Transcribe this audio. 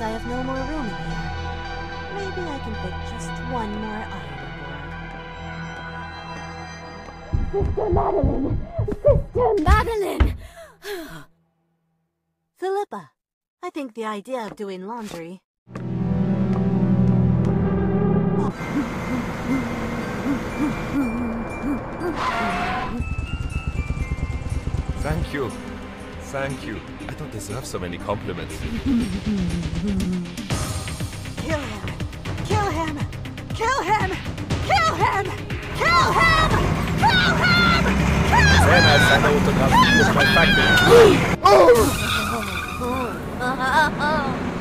I have no more room in here. Maybe I can fit just one more item Sister Madeline! Sister Madeline! Philippa, I think the idea of doing laundry... Thank you. Thank you. I don't deserve so many compliments. Kill him! Kill him! Kill him! Kill him! Kill Sehr nice, seine Autogramm. Hier ist mein Fackel. him!